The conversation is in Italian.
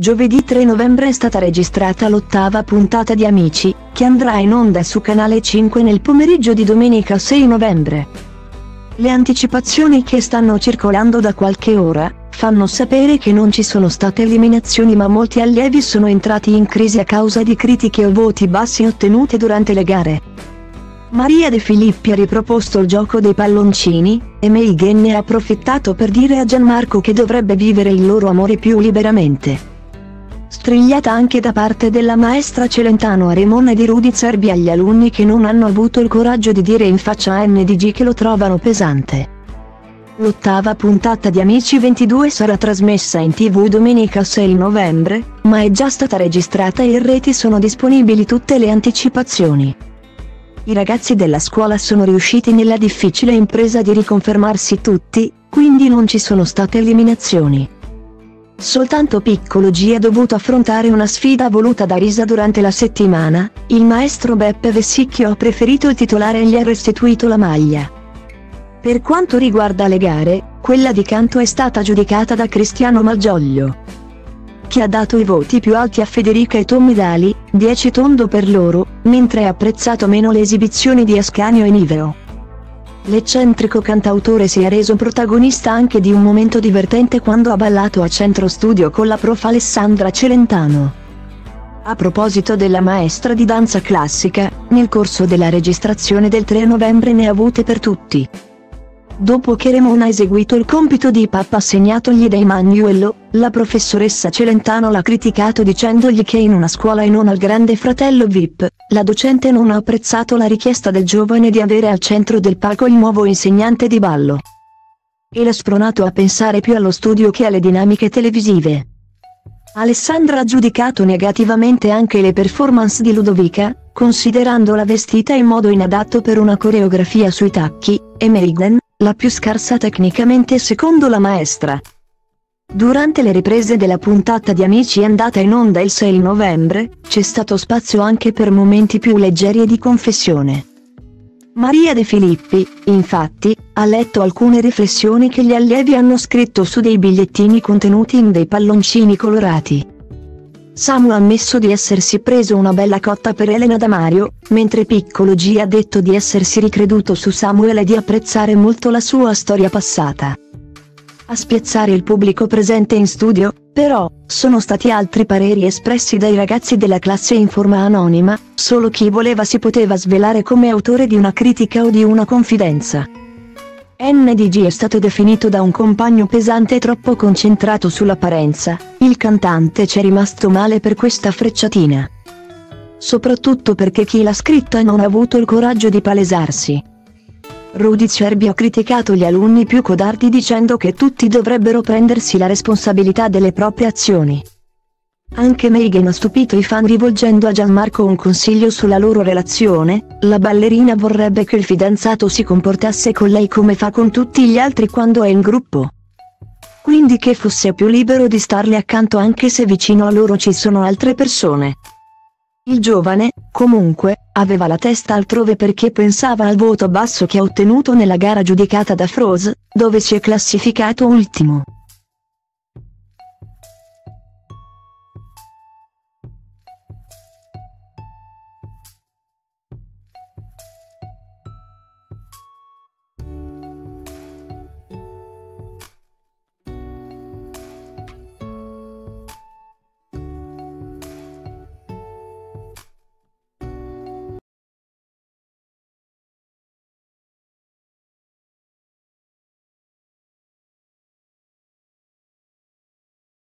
Giovedì 3 novembre è stata registrata l'ottava puntata di Amici, che andrà in onda su Canale 5 nel pomeriggio di domenica 6 novembre. Le anticipazioni che stanno circolando da qualche ora, fanno sapere che non ci sono state eliminazioni ma molti allievi sono entrati in crisi a causa di critiche o voti bassi ottenute durante le gare. Maria De Filippi ha riproposto il gioco dei palloncini, e Meighen ne ha approfittato per dire a Gianmarco che dovrebbe vivere il loro amore più liberamente strigliata anche da parte della maestra Celentano a Remona di Rudy Zerbi agli alunni che non hanno avuto il coraggio di dire in faccia a NDG che lo trovano pesante. L'ottava puntata di Amici 22 sarà trasmessa in tv domenica 6 novembre, ma è già stata registrata e in reti sono disponibili tutte le anticipazioni. I ragazzi della scuola sono riusciti nella difficile impresa di riconfermarsi tutti, quindi non ci sono state eliminazioni. Soltanto Piccolo G ha dovuto affrontare una sfida voluta da Risa durante la settimana, il maestro Beppe Vessicchio ha preferito il titolare e gli ha restituito la maglia. Per quanto riguarda le gare, quella di canto è stata giudicata da Cristiano Malgioglio, che ha dato i voti più alti a Federica e Tommy Dali, 10 tondo per loro, mentre ha apprezzato meno le esibizioni di Ascanio e Niveo. L'eccentrico cantautore si è reso protagonista anche di un momento divertente quando ha ballato a centro studio con la prof Alessandra Celentano. A proposito della maestra di danza classica, nel corso della registrazione del 3 novembre ne ha avute per tutti. Dopo che Remona ha eseguito il compito di pappa assegnatogli da Emanuello, la professoressa Celentano l'ha criticato dicendogli che in una scuola e non al grande fratello VIP, la docente non ha apprezzato la richiesta del giovane di avere al centro del palco il nuovo insegnante di ballo. E l'ha spronato a pensare più allo studio che alle dinamiche televisive. Alessandra ha giudicato negativamente anche le performance di Ludovica, considerandola vestita in modo inadatto per una coreografia sui tacchi, e Meigden, la più scarsa tecnicamente secondo la maestra. Durante le riprese della puntata di Amici andata in onda il 6 novembre, c'è stato spazio anche per momenti più leggeri e di confessione. Maria De Filippi, infatti, ha letto alcune riflessioni che gli allievi hanno scritto su dei bigliettini contenuti in dei palloncini colorati. Samu ha ammesso di essersi preso una bella cotta per Elena da Mario, mentre Piccolo G ha detto di essersi ricreduto su Samuel e di apprezzare molto la sua storia passata. A spiazzare il pubblico presente in studio, però, sono stati altri pareri espressi dai ragazzi della classe in forma anonima, solo chi voleva si poteva svelare come autore di una critica o di una confidenza. NDG è stato definito da un compagno pesante e troppo concentrato sull'apparenza, il cantante ci è rimasto male per questa frecciatina. Soprattutto perché chi l'ha scritta non ha avuto il coraggio di palesarsi. Rudy Cerbi ha criticato gli alunni più codardi dicendo che tutti dovrebbero prendersi la responsabilità delle proprie azioni. Anche Megan ha stupito i fan rivolgendo a Gianmarco un consiglio sulla loro relazione, la ballerina vorrebbe che il fidanzato si comportasse con lei come fa con tutti gli altri quando è in gruppo. Quindi che fosse più libero di starle accanto anche se vicino a loro ci sono altre persone. Il giovane, comunque, aveva la testa altrove perché pensava al voto basso che ha ottenuto nella gara giudicata da Froze, dove si è classificato ultimo.